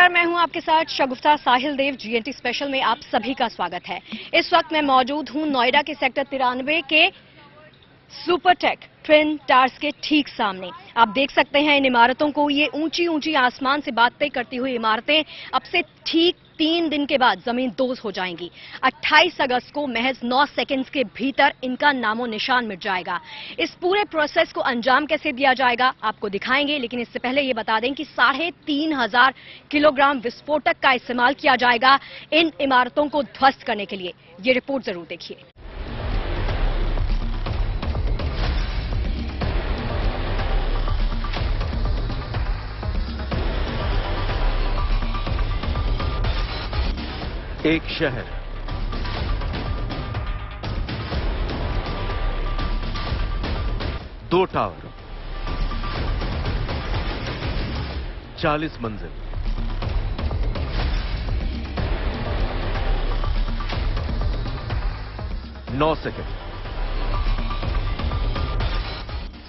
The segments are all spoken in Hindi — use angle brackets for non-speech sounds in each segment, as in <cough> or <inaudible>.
नमस्कार, मैं हूँ आपके साथ शगुफ्ता साहिल देव जीएनटी स्पेशल में आप सभी का स्वागत है। इस वक्त मैं मौजूद हूँ नोएडा के सेक्टर तिरानवे के सुपरटेक ट्विन टार्स के ठीक सामने। आप देख सकते हैं इन इमारतों को, ये ऊँची ऊँची आसमान से बातें करती हुई इमारतें, अब से ठीक तीन दिन के बाद ज़मीन दोज हो जाएँगी। 28 अगस्त को महज 9 सेकंड्स के भीतर इनका नामो निशान मिट जाएगा। इस पूरे प्रोसेस को अंजाम कैसे दिया जाएगा, आपको दिखाएँगे, लेकिन इससे पहले ये बता दें कि साढ़े तीन हज़ार किलोग्राम विस्फोटक का इस्तेमाल किया जाएगा इन इमारतों को ध्वस्त करने के लिए। ये रिपोर्ट ज़रूर देखिए। एक शहर। दो टावर। चालीस मंजिल। नौ सेकेंड।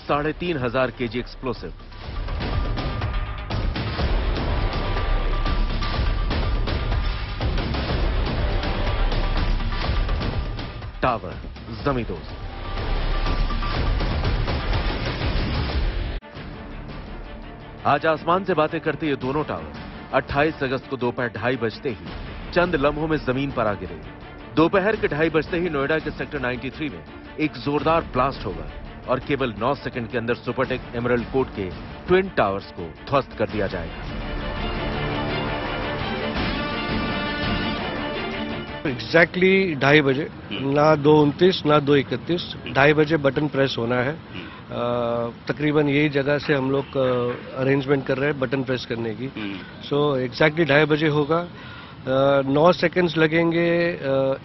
साढ़े तीन हज़ार केजी एक्सप्लोसिव। टावर जमींदोज आज आसमान से बातें करते ये दोनों टावर 28 अगस्त को दोपहर ढाई बजते ही चंद लम्हों में ज़मीन पर आ गिरे। दोपहर के ढाई बजते ही नोएडा के सेक्टर 93 में एक जोरदार ब्लास्ट होगा और केवल 9 सेकंड के अंदर सुपरटेक एमरल्ड कोट के ट्विन टावर्स को ध्वस्त कर दिया जाएगा। एग्जैक्टली ढाई बजे ना दो उनतीस ना दो इकतीस ढाई बजे बटन प्रेस होना है। तकरीबन यही जगह से हम लोग अरेंजमेंट कर रहे हैं बटन प्रेस करने की। सो एग्जैक्टली ढाई बजे होगा। नौ सेकंड्स लगेंगे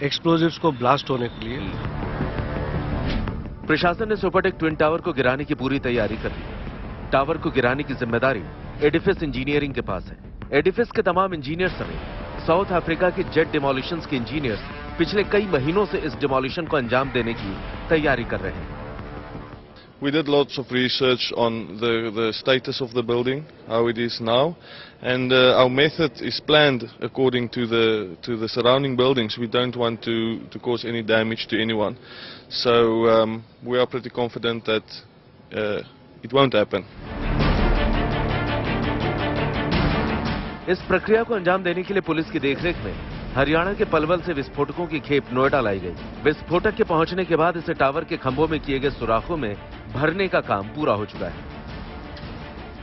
एक्सप्लोजिव्स को ब्लास्ट होने के लिए। प्रशासन ने सुपरटेक ट्विन टावर को गिराने की पूरी तैयारी कर ली टावर को गिराने की ज़िम्मेदारी एडिफिस इंजीनियरिंग के पास है। एडिफिस के तमाम इंजीनियर समेत साउथ अफ्रीका के जेट डिमोलिशन के इंजीनियर्स पिछले कई महीनों से इस डिमोलिशन को अंजाम देने की तैयारी कर रहे हैं We did lots of research on the, the status of the building, how it is now, and uh, our method is planned according to the to the surrounding buildings. We don't want to, to cause any damage to anyone, so um, we are pretty confident that uh, it won't happen. इस प्रक्रिया को अंजाम देने के लिए पुलिस की देखरेख में हरियाणा के पलवल से विस्फोटकों की खेप नोएडा लाई गई। विस्फोटक के पहुँचने के बाद इसे टावर के खंभों में किए गए सुराखों में भरने का काम पूरा हो चुका है।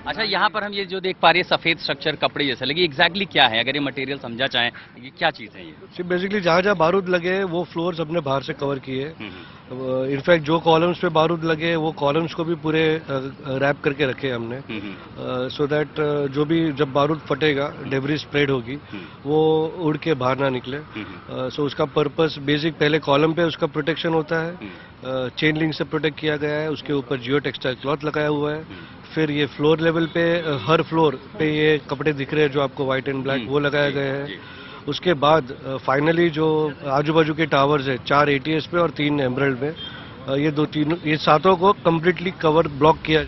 अच्छा यहाँ पर हम ये जो देख पा रहे हैं सफ़ेद स्ट्रक्चर कपड़े जैसे लगे एग्जैक्टली क्या है? अगर ये मटेरियल समझा चाहें ये क्या चीज़ है ये? बेसिकली जहाँ जहाँ बारूद लगे वो फ्लोर्स हमने बाहर से कवर किए। हम्म, इनफैक्ट जो कॉलम्स पे बारूद लगे वो कॉलम्स को भी पूरे रैप करके रखे हमने। हम्म, हम्म, सो दैट जो भी जब बारूद फटेगा डेबरी स्प्रेड होगी वो उड़ के बाहर ना निकले। हम्म, सो उसका पर्पस बेसिक पहले कॉलम पे उसका प्रोटेक्शन होता है। चेन लिंक से प्रोटेक्ट किया गया है उसके ऊपर जियो टेक्सटाइल क्लॉथ लगाया हुआ है। फिर ये फ्लोर लेवल पे हर फ्लोर पे ये कपड़े दिख रहे हैं जो आपको व्हाइट एंड ब्लैक वो लगाए गए हैं। उसके बाद फाइनली जो आजू बाजू के टावर्स है चार एटीएस पे और तीन एमरल्ड में अ, ये दो तीन ये सातों को कम्प्लीटली कवर ब्लॉक किया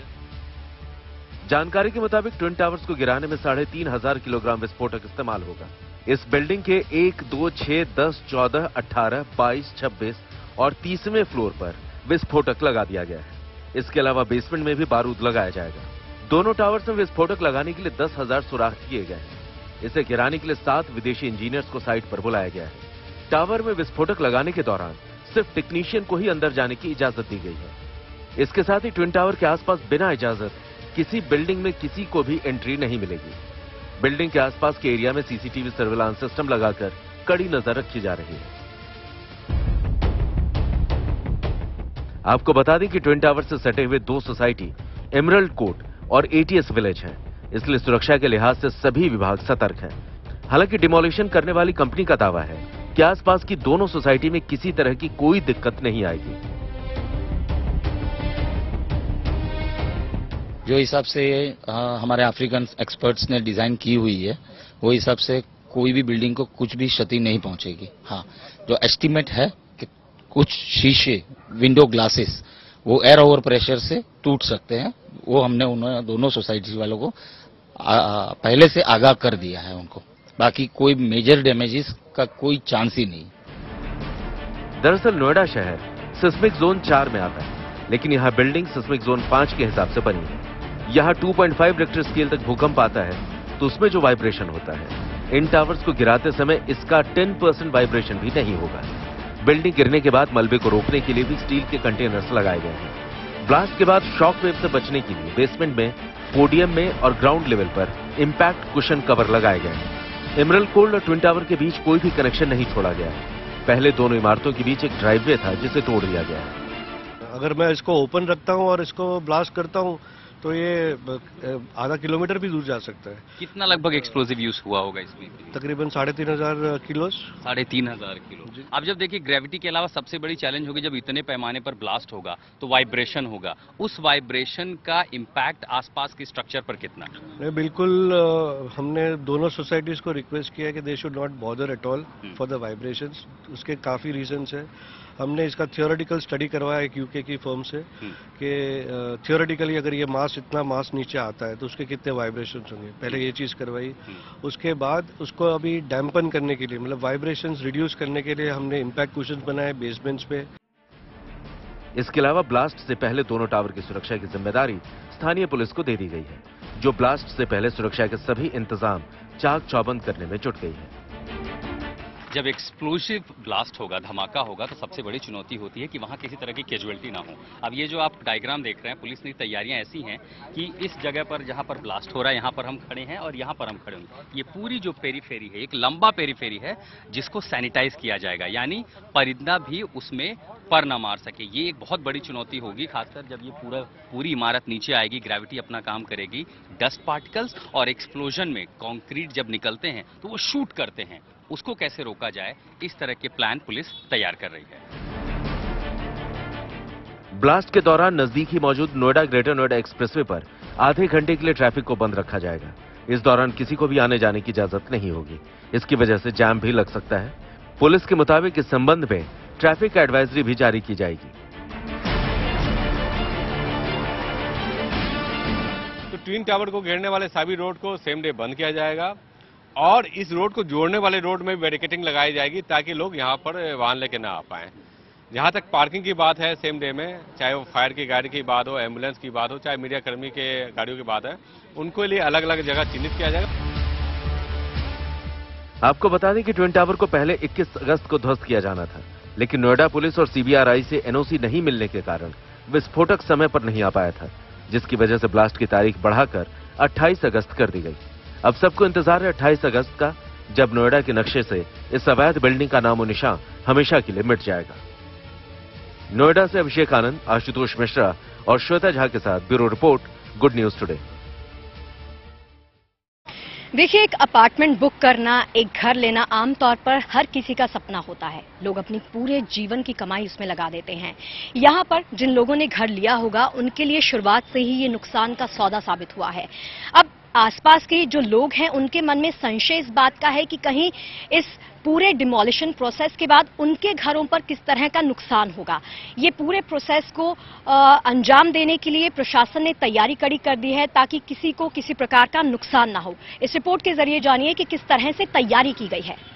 जानकारी के मुताबिक ट्विन टावर्स को गिराने में साढ़े तीन हज़ार किलोग्राम विस्फोटक इस्तेमाल होगा। इस बिल्डिंग के एक दो छह दस चौदह अठारह बाईस छब्बीस और तीसवें फ्लोर पर विस्फोटक लगा दिया गया है। इसके अलावा बेसमेंट में भी बारूद लगाया जाएगा। दोनों टावर्स में विस्फोटक लगाने के लिए दस हज़ार सुराख किए गए हैं। इसे गिराने के लिए सात विदेशी इंजीनियर्स को साइट पर बुलाया गया है। टावर में विस्फोटक लगाने के दौरान सिर्फ़ टेक्नीशियन को ही अंदर जाने की इजाज़त दी गई है। इसके साथ ही ट्विन टावर के आसपास बिना इजाज़त किसी बिल्डिंग में किसी को भी एंट्री नहीं मिलेगी। बिल्डिंग के आसपास के एरिया में सीसीटीवी सर्विलांस सिस्टम लगाकर कड़ी नज़र रखी जा रही है। आपको बता दें कि ट्विन टावर से सटे हुए दो सोसाइटी एमरल्ड कोर्ट और एटीएस विलेज हैं। इसलिए सुरक्षा के लिहाज से सभी विभाग सतर्क हैं। हालाँकि डिमोलिशन करने वाली कंपनी का दावा है कि आसपास की दोनों सोसाइटी में किसी तरह की कोई दिक्कत नहीं आएगी जो हिसाब से हमारे अफ्रीकन एक्सपर्ट्स ने डिज़ाइन की हुई है, वो हिसाब से कोई भी बिल्डिंग को कुछ भी क्षति नहीं पहुंचेगी। हाँ जो एस्टिमेट है कुछ शीशे विंडो ग्लासेस वो एयर ओवर प्रेशर से टूट सकते हैं। वो हमने उन्होंने दोनों सोसाइटी वालों को आ, पहले से आगाह कर दिया है उनको। बाकी कोई मेजर डैमेजेस का कोई चांस ही नहीं। दरअसल नोएडा शहर सिस्मिक जोन चार में आता है लेकिन यहाँ बिल्डिंग सिस्मिक जोन पाँच के हिसाब से बनी है। यहाँ 2.5 रिक्टर स्केल तक भूकंप आता है तो उसमें जो वाइब्रेशन होता है इन टावर्स को गिराते समय इसका 10 परसेंट वाइब्रेशन भी नहीं होगा। बिल्डिंग गिरने के बाद मलबे को रोकने के लिए भी स्टील के कंटेनर्स लगाए गए हैं। ब्लास्ट के बाद शॉक वेव से बचने के लिए बेसमेंट में, पोडियम में और ग्राउंड लेवल पर इम्पैक्ट कुशन कवर लगाए गए हैं। इमरल कोल्ड और ट्विन टावर के बीच कोई भी कनेक्शन नहीं छोड़ा गया है। पहले दोनों इमारतों के बीच एक ड्राइववे था, जिसे तोड़ दिया गया है। अगर मैं इसको ओपन रखता हूँ और इसको ब्लास्ट करता हूँ तो ये आधा किलोमीटर भी दूर जा सकता है। कितना लगभग एक्सप्लोसिव यूज़ हुआ होगा इसमें तकरीबन साढ़े तीन हज़ार किलो साढ़े तीन हज़ार किलो। अब जब देखिए ग्रेविटी के अलावा सबसे बड़ी चैलेंज होगी जब इतने पैमाने पर ब्लास्ट होगा तो वाइब्रेशन होगा। उस वाइब्रेशन का इम्पैक्ट आसपास के स्ट्रक्चर पर कितना? नहीं बिल्कुल हमने दोनों सोसाइटीज को रिक्वेस्ट किया कि they should not bother at all for the vibration उसके काफ़ी रीजंस है। हमने इसका थियोरेटिकल स्टडी करवाया एक यूके की फर्म से कि थियोरेटिकली अगर ये मास इतना मास नीचे आता है तो उसके कितने वाइब्रेशन होंगे? पहले ये चीज़ करवाई। उसके बाद उसको अभी डैम्पन करने के लिए मतलब वाइब्रेशन रिड्यूस करने के लिए हमने इम्पैक्ट क्वेश्चन बनाए बेसमेंट्स पे। इसके अलावा ब्लास्ट से पहले दोनों टावर की सुरक्षा की ज़िम्मेदारी स्थानीय पुलिस को दे दी गई है जो ब्लास्ट से पहले सुरक्षा के सभी इंतज़ाम चाक चौबंद करने में जुट गई है। जब एक्सप्लोसिव ब्लास्ट होगा, धमाका होगा तो सबसे बड़ी चुनौती होती है कि वहाँ किसी तरह की कैजुअलिटी ना हो। अब ये जो आप डायग्राम देख रहे हैं, पुलिस की तैयारियाँ ऐसी हैं कि इस जगह पर जहाँ पर ब्लास्ट हो रहा है, यहाँ पर हम खड़े हैं और यहाँ पर हम खड़े हैं। ये पूरी जो पेरीफेरी है, एक लंबा पेरीफेरी है, जिसको सैनिटाइज किया जाएगा। यानी परिंदा भी उसमें पर ना मार सके। ये एक बहुत बड़ी चुनौती होगी, खासकर जब ये पूरा, पूरी इमारत नीचे आएगी ग्रेविटी अपना काम करेगी। डस्ट पार्टिकल्स और एक्सप्लोजन में कंक्रीट जब निकलते हैं तो वो शूट करते हैं। उसको कैसे रोका जाए इस तरह के प्लान पुलिस तैयार कर रही है। ब्लास्ट के दौरान नज़दीक ही मौजूद नोएडा ग्रेटर नोएडा एक्सप्रेसवे पर आधे घंटे के लिए ट्रैफ़िक को बंद रखा जाएगा। इस दौरान किसी को भी आने जाने की इजाज़त नहीं होगी। इसकी वजह से जाम भी लग सकता है। पुलिस के मुताबिक इस संबंध में ट्रैफ़िक एडवाइजरी भी जारी की जाएगी। तो ट्विन टावर को घेरने वाले साबी रोड को सेम डे बंद किया जाएगा। और इस रोड को जोड़ने वाले रोड में बैरिकेटिंग लगाई जाएगी ताकि लोग यहाँ पर वाहन लेके ना आ पाएँ। जहाँ तक पार्किंग की बात है सेम डे में, चाहे वो फायर की गाड़ी की बात हो एंबुलेंस की बात हो, चाहे मीडिया कर्मी के गाड़ियों की बात है, उनको लिए अलग अलग जगह चिन्हित किया जाएगा। आपको बता दें कि ट्विन टावर को पहले 21 अगस्त को ध्वस्त किया जाना था, लेकिन नोएडा पुलिस और सीबीआरआई से एनओसी नहीं मिलने के कारण विस्फोटक समय पर नहीं आ पाया था, जिसकी वजह से ब्लास्ट की तारीख बढ़ाकर 28 अगस्त कर दी गई। अब सबको इंतज़ार है 28 अगस्त का, जब नोएडा के नक्शे से इस अवैध बिल्डिंग का नामो निशान हमेशा के लिए मिट जाएगा। नोएडा से अभिषेक आनंद, आशुतोष मिश्रा और श्वेता झा के साथ bureau report, good news today. देखिए, एक अपार्टमेंट बुक करना, एक घर लेना आमतौर पर हर किसी का सपना होता है। लोग अपनी पूरे जीवन की कमाई उसमें लगा देते हैं। यहाँ पर जिन लोगों ने घर लिया होगा, उनके लिए शुरुआत से ही ये नुकसान का सौदा साबित हुआ है। अब आसपास के जो लोग हैं उनके मन में संशय इस बात का है कि कहीं इस पूरे डिमोलिशन प्रोसेस के बाद उनके घरों पर किस तरह का नुकसान होगा। ये पूरे प्रोसेस को आ, अंजाम देने के लिए प्रशासन ने तैयारी कड़ी कर दी है ताकि किसी को किसी प्रकार का नुकसान ना हो। इस रिपोर्ट के ज़रिए जानिए कि किस तरह से तैयारी की गई है।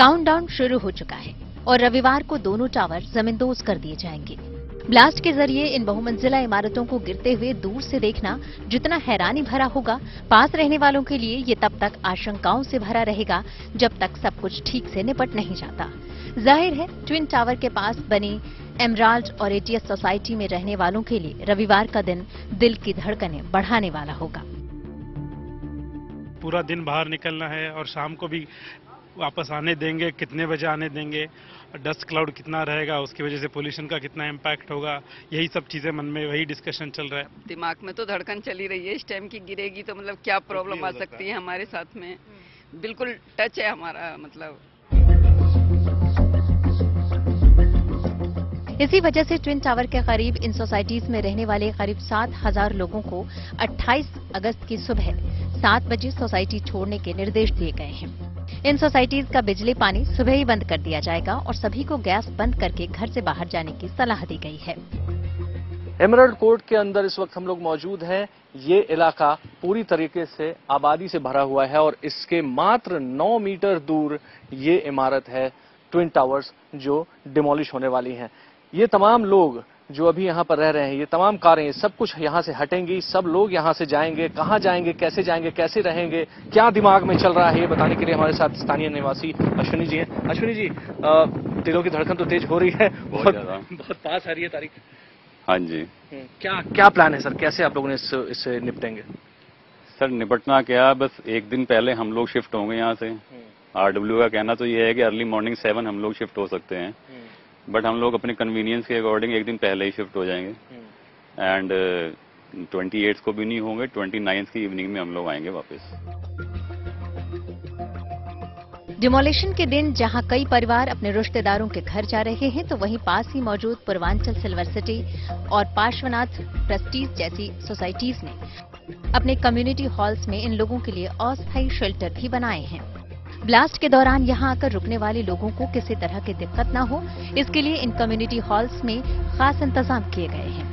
काउंटडाउन शुरू हो चुका है और रविवार को दोनों टावर जमींदोज कर दिए जाएँगे। ब्लास्ट के ज़रिए इन बहुमंजिला इमारतों को गिरते हुए दूर से देखना जितना हैरानी भरा होगा। पास रहने वालों के लिए ये तब तक आशंकाओं से भरा रहेगा जब तक सब कुछ ठीक से निपट नहीं जाता। ज़ाहिर है ट्विन टावर के पास बनी एमराल्ड और एटीएस सोसाइटी में रहने वालों के लिए रविवार का दिन दिल की धड़कने बढ़ाने वाला होगा। पूरा दिन बाहर निकलना है और शाम को भी वापस आने देंगे कितने बजे आने देंगे डस्ट क्लाउड कितना रहेगा उसकी वजह से पोल्यूशन का कितना इम्पैक्ट होगा यही सब चीज़ें मन में वही डिस्कशन चल रहा है। दिमाग में तो धड़कन चली रही है इस टाइम की गिरेगी तो मतलब क्या प्रॉब्लम आ सकती है हमारे साथ में? बिल्कुल टच है हमारा मतलब। इसी वजह से ट्विन टावर के करीब इन सोसाइटीज में रहने वाले करीब सात हज़ार लोगों को 28 अगस्त की सुबह सात बजे सोसाइटी छोड़ने के निर्देश दिए गए हैं। इन सोसाइटीज का बिजली पानी सुबह ही बंद कर दिया जाएगा और सभी को गैस बंद करके घर से बाहर जाने की सलाह दी गई है। एमरल्ड कोर्ट के अंदर इस वक्त हम लोग मौजूद हैं। ये इलाका पूरी तरीके से आबादी से भरा हुआ है और इसके मात्र 9 मीटर दूर ये इमारत है ट्विन टावर्स जो डिमोलिश होने वाली हैं। ये तमाम लोग जो अभी यहाँ पर रह रहे हैं ये तमाम कारें सब कुछ यहाँ से हटेंगी सब लोग यहाँ से जाएँगे कहाँ जाएँगे कैसे जाएँगे कैसे रहेंगे क्या दिमाग में चल रहा है ये बताने के लिए हमारे साथ स्थानीय निवासी अश्विनी जी हैं। अश्विनी जी दिलों की धड़कन तो तेज हो रही है बहुत ज़्यादा। बहुत पास आ रही है तारीख। हाँ जी। हम्म, क्या क्या प्लान है सर? कैसे आप लोगों ने इस, इससे निपटेंगे? सर निपटना क्या बस एक दिन पहले हम लोग शिफ्ट होंगे यहाँ से। आरडब्ल्यू का कहना तो ये है कि अर्ली मॉर्निंग सेवन हम लोग शिफ्ट हो सकते हैं। बट हम लोग अपने कन्वीनियंस के अकॉर्डिंग एक दिन पहले ही शिफ्ट हो जाएँगे। एंड ट्वेंटी एट्थ को भी नहीं होंगे ट्वेंटी नाइन्थ की इवनिंग में हम लोग आएँगे वापस। डिमोलिशन के दिन जहाँ कई परिवार अपने रिश्तेदारों के घर जा रहे हैं तो वहीं पास ही मौजूद पूर्वांचल सिल्वर सिटी और पार्श्वनाथ प्रेस्टीज जैसी सोसाइटीज ने अपने कम्युनिटी हॉल्स में इन लोगों के लिए अस्थायी शेल्टर भी बनाए हैं। ब्लास्ट के दौरान यहाँ आकर रुकने वाले लोगों को किसी तरह की दिक्कत न हो। इसके लिए इन कम्युनिटी हॉल्स में खास इंतज़ाम किए गए हैं।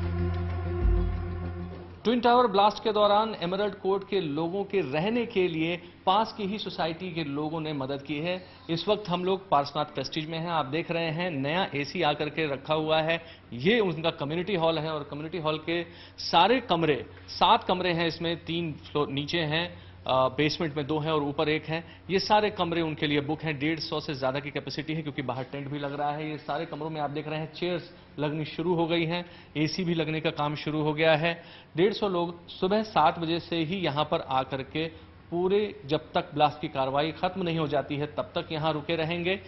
ट्विन टावर ब्लास्ट के दौरान एमरल्ड कोर्ट के लोगों के रहने के लिए पास की ही सोसाइटी के लोगों ने मदद की है। इस वक्त हम लोग पार्सनाथ प्रेस्टीज में हैं। आप देख रहे हैं, नया एसी आकर के रखा हुआ है। ये उनका कम्युनिटी हॉल है और कम्युनिटी हॉल के सारे कमरे, सात कमरे हैं इसमें, तीन फ्लोर नीचे हैं। बेसमेंट में दो हैं और ऊपर एक है। ये सारे कमरे उनके लिए बुक हैं। डेढ़ सौ से ज़्यादा की कैपेसिटी है क्योंकि बाहर टेंट भी लग रहा है। ये सारे कमरों में आप देख रहे हैं चेयर्स लगनी शुरू हो गई हैं। एसी भी लगने का काम शुरू हो गया है। डेढ़ सौ लोग सुबह सात बजे से ही यहाँ पर आकर के पूरे जब तक ब्लास्ट की कार्रवाई खत्म नहीं हो जाती है, तब तक यहाँ रुके रहेंगे।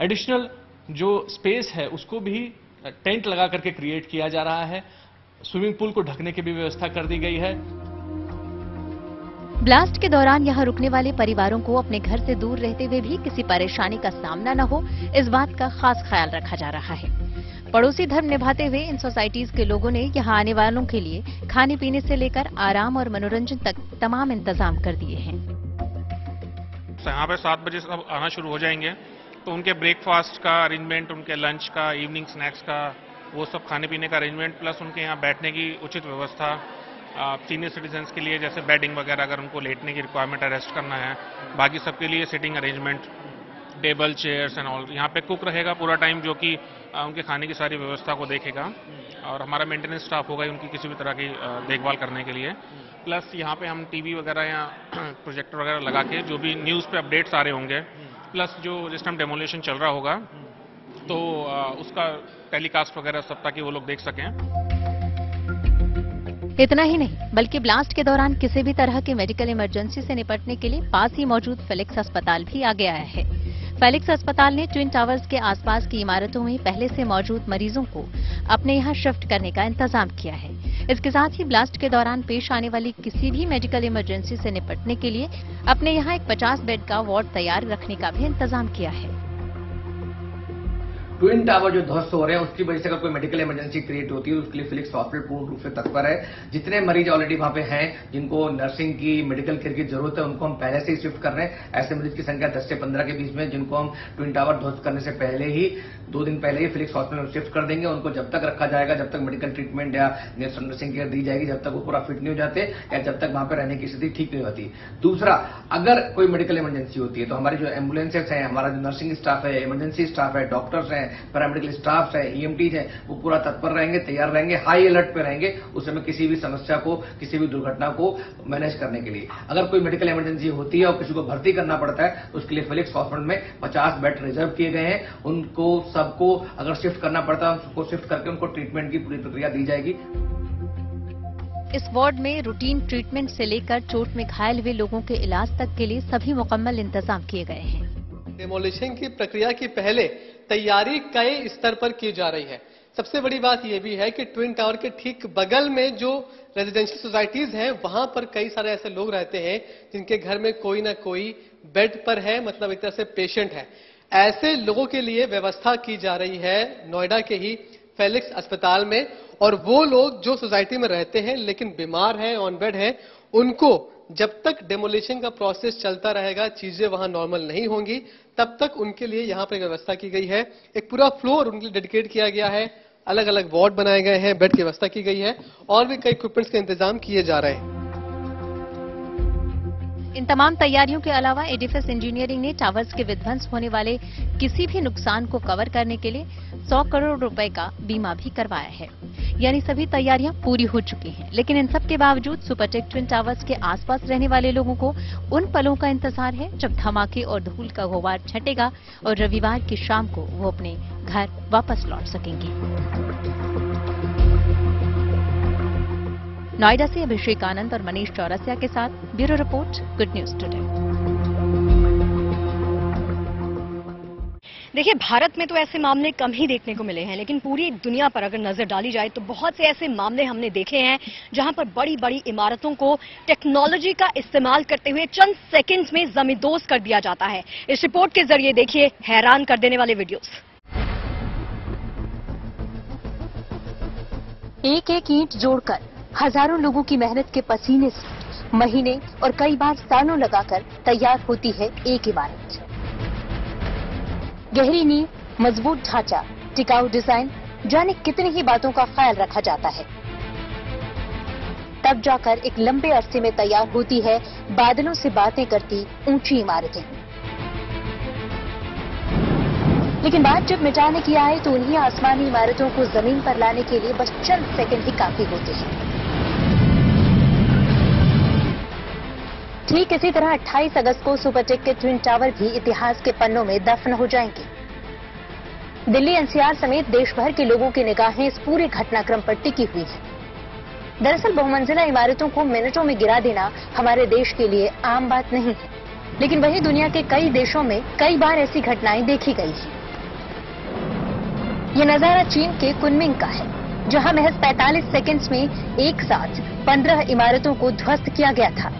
एडिशनल जो स्पेस है, उसको भी टेंट लगा करके क्रिएट किया जा रहा है। स्विमिंग पूल को ढकने की भी व्यवस्था कर दी गई है। ब्लास्ट के दौरान यहाँ रुकने वाले परिवारों को अपने घर से दूर रहते हुए भी किसी परेशानी का सामना न हो, इस बात का खास ख्याल रखा जा रहा है। पड़ोसी धर्म निभाते हुए इन सोसाइटीज के लोगों ने यहाँ आने वालों के लिए खाने पीने से लेकर आराम और मनोरंजन तक तमाम इंतज़ाम कर दिए हैं। यहाँ पे सात बजे सब आना शुरू हो जाएँगे तो उनके ब्रेकफास्ट का अरेंजमेंट उनके लंच का इवनिंग स्नैक्स का, वो सब खाने पीने का अरेंजमेंट प्लस उनके यहाँ बैठने की उचित व्यवस्था सीनियर सिटीजन्स के लिए, जैसे बेडिंग वगैरह अगर उनको लेटने की रिक्वायरमेंट अरेस्ट करना है, बाकी सबके लिए sitting arrangement table chairs and all यहाँ पे कुक रहेगा पूरा टाइम जो कि उनके खाने की सारी व्यवस्था को देखेगा और हमारा मेंटेनेंस स्टाफ होगा उनकी किसी भी तरह की देखभाल करने के लिए। प्लस यहाँ पे हम टीवी वगैरह या <clears throat> प्रोजेक्टर वगैरह लगा के जो भी न्यूज़ पे अपडेट्स आ रहे होंगे प्लस जो जिस टाइम डेमोलेशन चल रहा होगा तो उसका टेलीकास्ट वगैरह सब ताकि वो लोग देख सकें। इतना ही नहीं, बल्कि ब्लास्ट के दौरान किसी भी तरह की मेडिकल इमरजेंसी से निपटने के लिए पास ही मौजूद फेलिक्स अस्पताल भी आगे आया है। फेलिक्स अस्पताल ने ट्विन टावर्स के आसपास की इमारतों में पहले से मौजूद मरीजों को अपने यहाँ शिफ्ट करने का इंतज़ाम किया है। इसके साथ ही ब्लास्ट के दौरान पेश आने वाली किसी भी मेडिकल इमरजेंसी से निपटने के लिए अपने यहाँ एक 50 बेड का वार्ड तैयार रखने का भी इंतज़ाम किया है। ट्विन टावर जो ध्वस्त हो रहे हैं, उसकी वजह से अगर कोई मेडिकल इमरजेंसी क्रिएट होती है उसके लिए फिलिक्स हॉस्पिटल पूर्ण रूप से तत्पर है। जितने मरीज़ ऑलरेडी वहाँ पे हैं, जिनको नर्सिंग की मेडिकल केयर की ज़रूरत है, उनको हम पहले से ही शिफ्ट कर रहे हैं। ऐसे मरीज़ की संख्या 10 से 15 के बीच में, जिनको हम ट्विन टावर ध्वस्त करने से पहले ही, दो दिन पहले ही फिलिक्स हॉस्पिटल में शिफ्ट कर देंगे। उनको जब तक रखा जाएगा, जब तक मेडिकल ट्रीटमेंट या नर्सिंग केयर दी जाएगी, जब तक वो पूरा फिट नहीं हो जाते या जब तक वहाँ पर रहने की स्थिति ठीक नहीं होती। दूसरा, अगर कोई मेडिकल इमरजेंसी होती है तो हमारे जो एम्बुलेंसेस हैं, हमारा जो नर्सिंग स्टाफ है इमरजेंसी स्टाफ है डॉक्टर्स हैं पैरामेडिकल स्टाफ है ईएमटीज है, वो पूरा तत्पर रहेंगे, तैयार रहेंगे हाई अलर्ट पे रहेंगे उस समय किसी भी समस्या को, किसी भी दुर्घटना को मैनेज करने के लिए। अगर कोई मेडिकल इमरजेंसी होती है और किसी को भर्ती करना पड़ता है तो उसके लिए फिलिक्स हॉस्पिटल में 50 बेड रिज़र्व किए गए हैं। उनको सबको अगर शिफ्ट करना पड़ता है, उनको शिफ्ट करके उनको ट्रीटमेंट की पूरी प्रक्रिया दी जाएगी। इस वार्ड में रूटीन ट्रीटमेंट से लेकर चोट में घायल हुए लोगों के इलाज तक के लिए सभी मुकम्मल इंतज़ाम किए गए हैं। डेमोलिशन की प्रक्रिया की पहले तैयारी कई स्तर पर की जा रही है। सबसे बड़ी बात यह भी है कि ट्विन टावर के ठीक बगल में जो रेजिडेंशियल सोसाइटीज हैं, वहाँ पर कई सारे ऐसे लोग रहते हैं जिनके घर में कोई ना कोई बेड पर है मतलब एक तरह से पेशेंट है। ऐसे लोगों के लिए व्यवस्था की जा रही है नोएडा के ही फेलिक्स अस्पताल में, और वो लोग जो सोसाइटी में रहते हैं, लेकिन बीमार हैं ऑन बेड हैं, उनको जब तक डेमोलिशन का प्रोसेस चलता रहेगा, चीज़ें वहाँ नॉर्मल नहीं होंगी। तब तक उनके लिए यहाँ पर व्यवस्था की गई है। एक पूरा फ्लोर उनके लिए डेडिकेट किया गया है। अलग अलग वार्ड बनाए गए हैं, बेड की व्यवस्था की गई है और भी कई इक्विपमेंट्स का इंतज़ाम किए जा रहे हैं। इन तमाम तैयारियों के अलावा एडिफिस इंजीनियरिंग ने टावर्स के विध्वंस होने वाले किसी भी नुकसान को कवर करने के लिए 100 करोड़ रुपए का बीमा भी करवाया है। यानी सभी तैयारियाँ पूरी हो चुकी हैं। लेकिन इन सब के बावजूद सुपरटेक ट्विन टावर्स के आसपास रहने वाले लोगों को उन पलों का इंतज़ार है जब धमाके और धूल का गुबार छटेगा और रविवार की शाम को वो अपने घर वापस लौट सकेंगे। नोएडा से अभिषेक आनंद और मनीष चौरसिया के साथ bureau report, good news today. देखिए, भारत में तो ऐसे मामले कम ही देखने को मिले हैं, लेकिन पूरी दुनिया पर अगर नज़र डाली जाए तो बहुत से ऐसे मामले हमने देखे हैं, जहाँ पर बड़ी बड़ी इमारतों को टेक्नोलॉजी का इस्तेमाल करते हुए चंद सेकंड्स में जमींदोज कर दिया जाता है। इस रिपोर्ट के ज़रिए देखिए, हैरान कर देने वाले वीडियोस। एक एक ईंट जोड़कर, हज़ारों लोगों की मेहनत के पसीने से, महीने और कई बार सालों लगाकर तैयार होती है एक इमारत। गहरी नींव मज़बूत ढांचा, टिकाऊ डिज़ाइन, जाने कितनी ही बातों का ख्याल रखा जाता है। तब जाकर एक लंबे अरसे में तैयार होती है, बादलों से बातें करती ऊँची इमारतें। लेकिन बात जब मिटाने की आए तो उन्हीं आसमानी इमारतों को ज़मीन पर लाने के लिए बस चंद सेकंड ही काफ़ी होते हैं। ठीक इसी तरह 28 अगस्त को सुपरटेक के ट्विन टावर भी इतिहास के पन्नों में दफन हो जाएँगे। दिल्ली एनसीआर समेत देश भर के लोगों की निगाहें इस पूरे घटनाक्रम पर टिकी हुई है। दरअसल बहुमंजिला इमारतों को मिनटों में गिरा देना हमारे देश के लिए आम बात नहीं है। लेकिन वही दुनिया के कई देशों में कई बार ऐसी घटनाएँ देखी गई हैं। ये नज़ारा चीन के कुनमिंग का है, जहाँ महज 45 सेकंड्स में एक साथ 15 इमारतों को ध्वस्त किया गया था।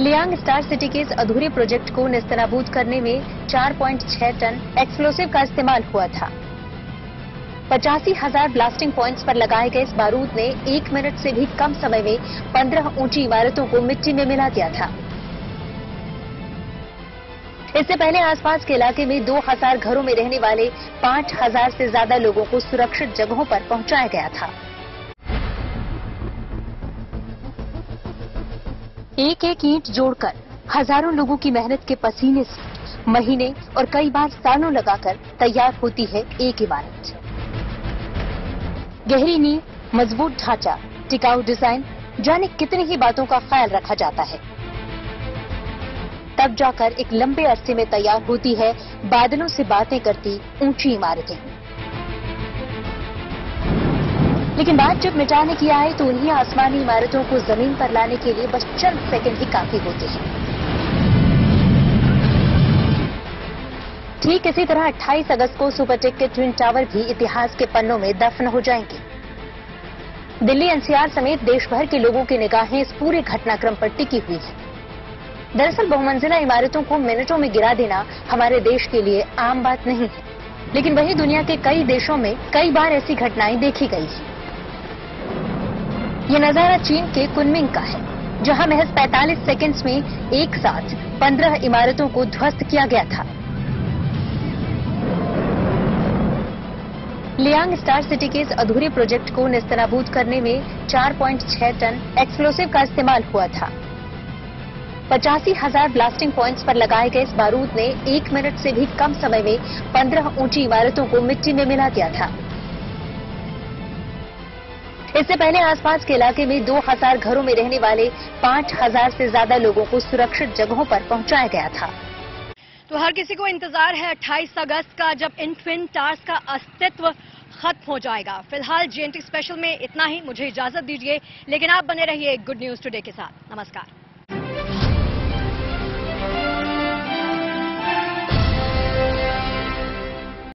लियांग स्टार सिटी के इस अधूरे प्रोजेक्ट को निस्तनाबूद करने में 4.6 टन एक्सप्लोसिव का इस्तेमाल हुआ था। पचासी हज़ार ब्लास्टिंग पॉइंट्स पर लगाए गए इस बारूद ने एक मिनट से भी कम समय में पंद्रह ऊँची इमारतों को मिट्टी में मिला दिया था। इससे पहले आसपास के इलाके में 2000 घरों में रहने वाले 5000 से ज़्यादा लोगों को सुरक्षित जगहों पर पहुँचाया गया था। एक एक ईंट जोड़कर हज़ारों लोगों की मेहनत के पसीने से महीने और कई बार सालों लगाकर तैयार होती है एक इमारत। गहरी नींव, मज़बूत ढांचा, टिकाऊ डिज़ाइन, जाने कितनी ही बातों का ख्याल रखा जाता है। तब जाकर एक लंबे अरसे में तैयार होती है, बादलों से बातें करती ऊँची इमारतें। लेकिन बात जब मिटाने की आए तो उन्हीं आसमानी इमारतों को ज़मीन पर लाने के लिए बस चंद सेकंड ही काफ़ी होते हैं। ठीक इसी तरह 28 अगस्त को सुपरटेक के ट्विन टावर भी इतिहास के पन्नों में दफन हो जाएँगे। दिल्ली एनसीआर समेत देश भर के लोगों की निगाहें इस पूरे घटनाक्रम पर टिकी हुई है। दरअसल बहुमंजिला इमारतों को मिनटों में गिरा देना हमारे देश के लिए आम बात नहीं है। लेकिन वही दुनिया के कई देशों में कई बार ऐसी घटनाएँ देखी गई हैं। ये नज़ारा चीन के कुनमिंग का है, जहाँ महज 45 सेकंड्स में एक साथ 15 इमारतों को ध्वस्त किया गया था। लियांग स्टार सिटी के इस अधूरे प्रोजेक्ट को निस्तनाबूद करने में 4.6 टन एक्सप्लोसिव का इस्तेमाल हुआ था। पचासी हज़ार ब्लास्टिंग पॉइंट्स पर लगाए गए इस बारूद ने एक मिनट से भी कम समय में 15 ऊँची इमारतों को मिट्टी में मिला दिया था। इससे पहले आसपास के इलाके में 2000 घरों में रहने वाले 5000 से ज़्यादा लोगों को सुरक्षित जगहों पर पहुँचाया गया था। तो हर किसी को इंतज़ार है 28 अगस्त का, जब इन ट्विन टार्स का अस्तित्व खत्म हो जाएगा। फ़िलहाल जीएनटी स्पेशल में इतना ही, मुझे इजाज़त दीजिए, लेकिन आप बने रहिए गुड न्यूज़ टुडे के साथ। नमस्कार।